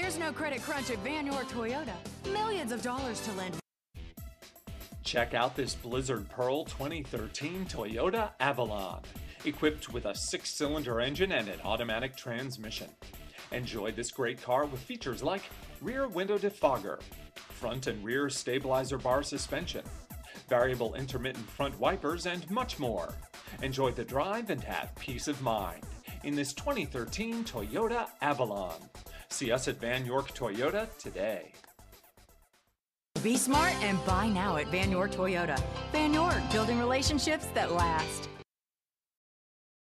There's no credit crunch at Vann York Toyota. Millions of dollars to lend. Check out this Blizzard Pearl 2013 Toyota Avalon, equipped with a six cylinder engine and an automatic transmission. Enjoy this great car with features like rear window defogger, front and rear stabilizer bar suspension, variable intermittent front wipers, and much more. Enjoy the drive and have peace of mind in this 2013 Toyota Avalon. See us at Vann York Toyota today. Be smart and buy now at Vann York Toyota. Vann York, building relationships that last.